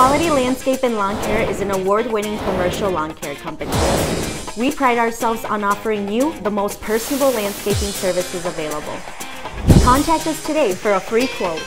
Quality Landscape and Lawn Care is an award-winning commercial lawn care company. We pride ourselves on offering you the most personable landscaping services available. Contact us today for a free quote.